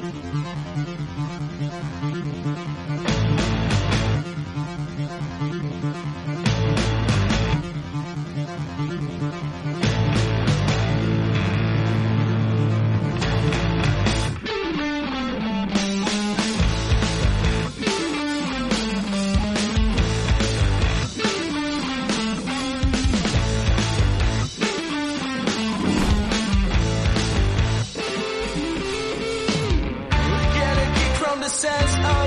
Get kick from oh,